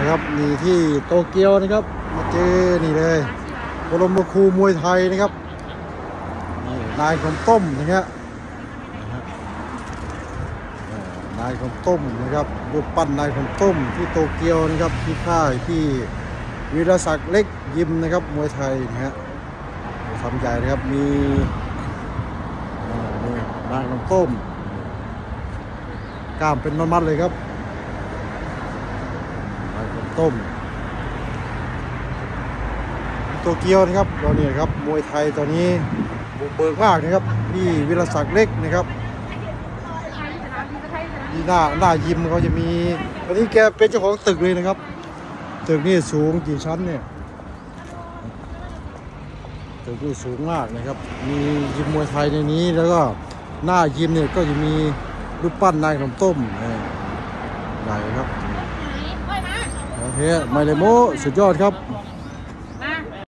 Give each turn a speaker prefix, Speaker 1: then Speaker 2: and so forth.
Speaker 1: นะครับนี่ที่โตเกียวนะครับ มาเจอนี่เลยบรมครูมวยไทยนะครับนี่นายคนต้มนะฮะนะฮะเอ่อนายคนต้มนะครับรูปปั้นนายคนต้มที่โตเกียวนะครับที่ค่ายที่วีรศักดิ์เล็กยิมนะครับมวยไทยนะฮะทำใหญ่นะครับมีนี่นายคนต้มกล้ามเป็นมัดๆเลยครับ ต้มโตเกียวนะครับเราเนี่ยครับมวยไทยตอนนี้บุกเบิกมากนะครับที่วิรศักดิ์เล็กนะครับที่หน้าหน้ายิมเขาจะมีตอนนี้แกเป็นเจ้าของตึกเลยนะครับ ตึกนี่สูงกี่ชั้นเนี่ยตึกนี่สูงมากนะครับ มียิมมวยไทยในนี้แล้วก็หน้ายิมเนี่ยก็จะมีรูปปั้นนายขนมต้มใหญ่ครับ โอเคไม่เลยโมสุดยอดครับ